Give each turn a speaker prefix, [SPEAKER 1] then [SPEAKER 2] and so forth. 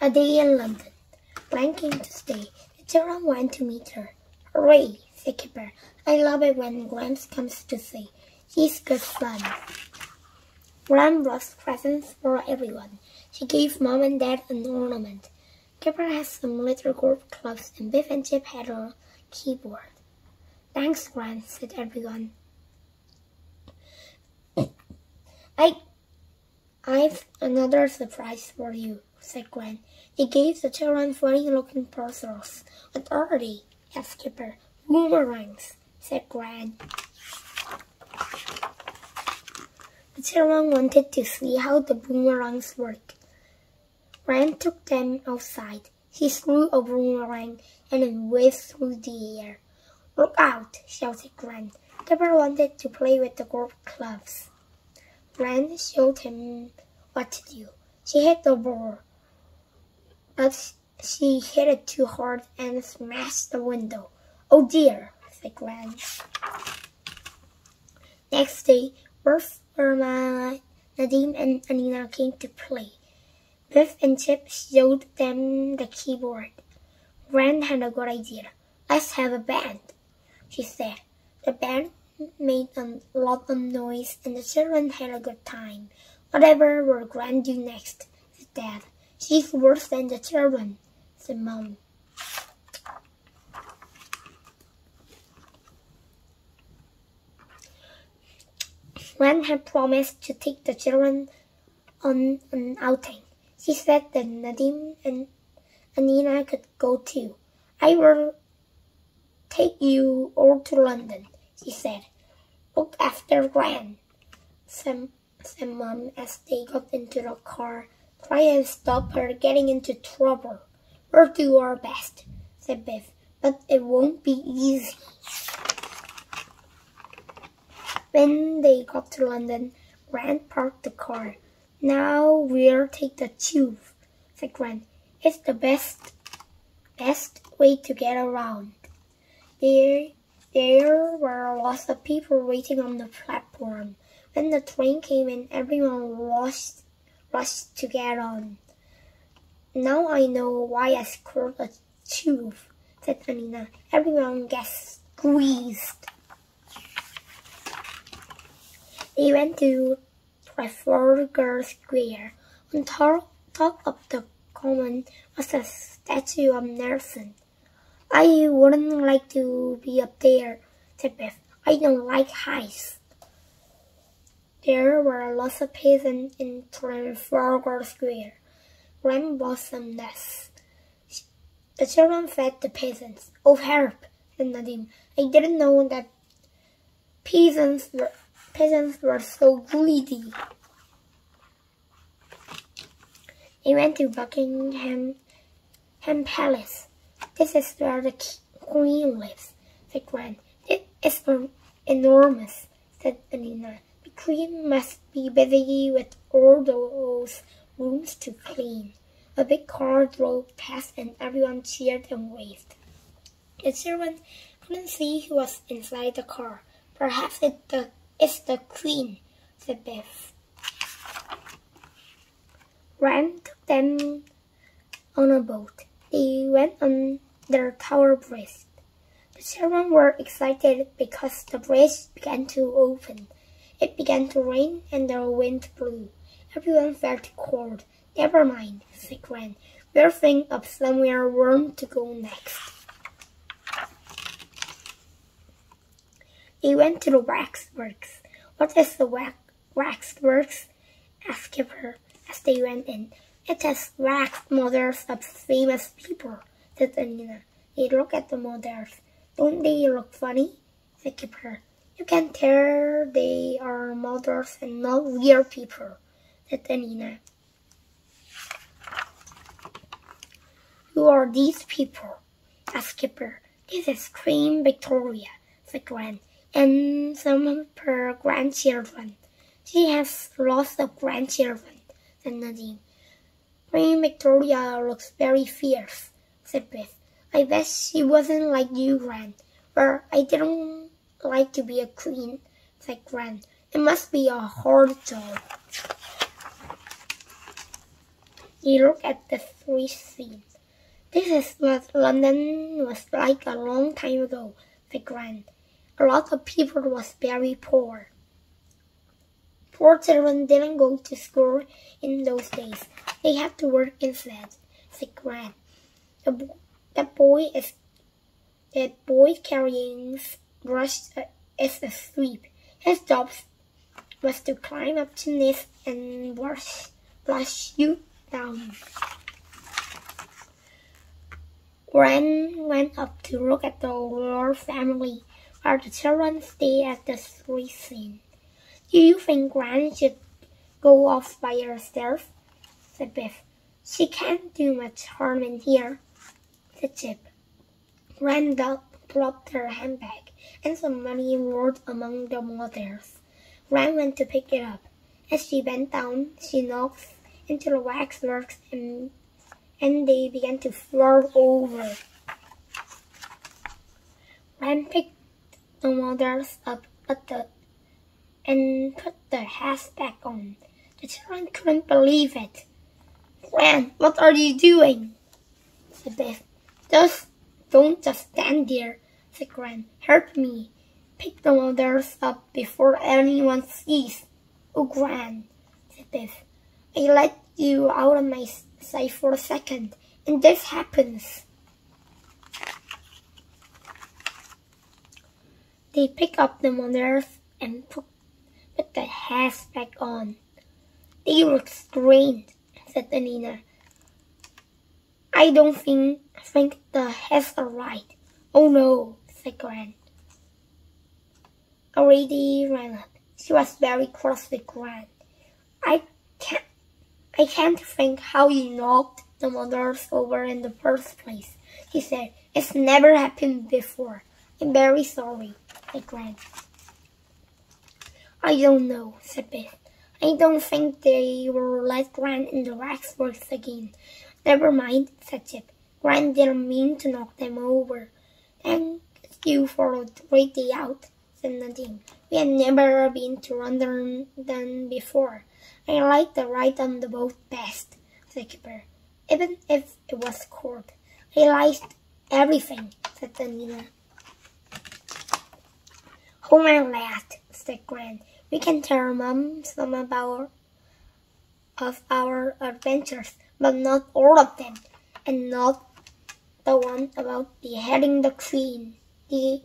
[SPEAKER 1] A day in London. Gran came to stay. The children went to meet her. Hooray, said Kipper. I love it when Gramps comes to stay. She's good fun. Gran brought presents for everyone. She gave Mom and Dad an ornament. Kipper has some little golf clubs and Biff and Chip had a keyboard. Thanks, Gran, said everyone. I, I've another surprise for you, said Gran. He gave the children funny-looking parcels. What are they? asked Kipper. Boomerangs, said Gran. The children wanted to see how the boomerangs worked. Gran took them outside. He threw a boomerang and it whizzed through the air. Look out, shouted Gran. Kipper wanted to play with the golf clubs. Gran showed him what to do. She hit the ball, but she hit it too hard and smashed the window. Oh dear, said Gran. Next day, Biff, Irma, Nadim, and Anneena came to play. Biff and Chip showed them the keyboard. Gran had a good idea. Let's have a band, she said. The band made a lot of noise and the children had a good time. Whatever will Gran do next, said Dad. She's worse than the children, said Mom. Gran had promised to take the children on an outing. She said that Nadim and Anneena could go too. I will take you all to London, she said. Look after Gran, said, said Mom as they got into the car. Try and stop her getting into trouble. We'll do our best, said Biff, but it won't be easy. When they got to London, Gran parked the car. Now we'll take the tube, said Gran. It's the best, best way to get around. There, there were lots of people waiting on the platform. When the train came in, everyone rushed, rushed to get on. Now I know why I called a tube, said Anneena. Everyone gets squeezed. They went to Trafalgar Square. On top, top of the common was a statue of Nelson. I wouldn't like to be up there, said Beth. I don't like heights. There were lots of peasants in Trafalgar Square. Gran bought some nuts. The children fed the peasants. Oh, help, said Nadim. I didn't know that peasants were peasants were so greedy. They went to Buckingham Ham Palace. This is where the queen lives, said Gran. It is enormous, said Anneena. Queen must be busy with all those rooms to clean. A big car drove past and everyone cheered and waved. The children couldn't see who was inside the car. Perhaps it the it's the queen, said Biff. Gran took them on a boat. They went on their tower bridge. The children were excited because the bridge began to open. It began to rain and the wind blew. Everyone felt cold. Never mind, said Gran. We'll think of somewhere warm to go next. They went to the waxworks. What is the wax waxworks? asked Kipper as they went in. It has waxed models of famous people, said Anneena. They look at the models. Don't they look funny? said Kipper. You can tell they are models and not real people, said Anneena. Eh? Who are these people? asked Kipper. This is Queen Victoria, said Gran and some of her grandchildren. She has lots of grandchildren, said Nadim. Queen Victoria looks very fierce, said Biff. I bet she wasn't like you, Gran. Well, I didn't like to be a queen, said Gran. It must be a hard job. You look at the three scenes. This is what London was like a long time ago, said Grand. A lot of people was very poor. Poor children didn't go to school in those days. They had to work instead, said Grand. The, the boy is that boy carrying brush uh, is asleep. His job was to climb up to chimneys and brush, brush you down. Gran went up to look at the royal family while the children stayed at the street scene. Do you think Gran should go off by herself? said Biff. She can't do much harm in here, said Chip. Gran dropped her handbag and some money rolled among the mothers. Gran went to pick it up. As she bent down, she knocked into the waxworks and, and they began to float over. Gran picked the mothers up at the, and put the hats back on. The children couldn't believe it. Gran, what are you doing? said Beth. Just don't just stand there, Gran. Help me. Pick the mothers up before anyone sees. Oh, Gran, said Biff. I let you out of my sight for a second, and this happens. They pick up the mothers and put, put the hats back on. They look strange, said Anneena. I don't think think the heads are right. Oh no, said Gran. A lady ran up. She was very cross with Gran. I can't I can't think how you knocked the mothers over in the first place, he said. It's never happened before. I'm very sorry, said Gran. I don't know, said Beth. I don't think they will let Gran in the waxworks again. Never mind, said Chip. Gran didn't mean to knock them over. Thank you for the great day out, said Nadine. We had never been to London than before. I like the ride on the boat best, said Kipper. Even if it was cold. I liked everything, said the Nina. Oh my lad, said Gran. We can tell Mom some about of our adventures, but not all of them, and not the one about beheading the queen. The.